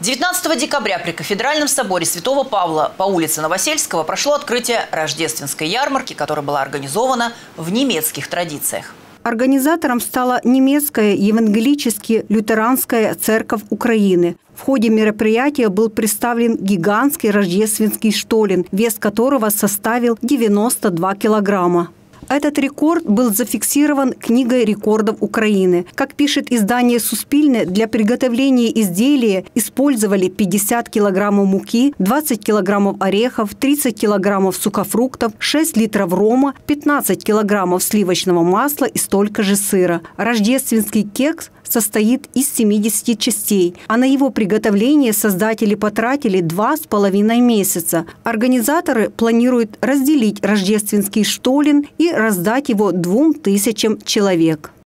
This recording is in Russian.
19 декабря при Кафедральном соборе Святого Павла по улице Новосельского прошло открытие рождественской ярмарки, которая была организована в немецких традициях. Организатором стала немецкая евангелически-лютеранская церковь Украины. В ходе мероприятия был представлен гигантский рождественский штолен, вес которого составил 92 килограмма. Этот рекорд был зафиксирован Книгой рекордов Украины. Как пишет издание «Суспильне», для приготовления изделия использовали 50 килограммов муки, 20 килограммов орехов, 30 килограммов сухофруктов, 6 литров рома, 15 килограммов сливочного масла и столько же сыра. Рождественский кекс состоит из 70 частей, а на его приготовление создатели потратили два с половиной месяца. Организаторы планируют разделить рождественский штолен и раздать его двум тысячам человек.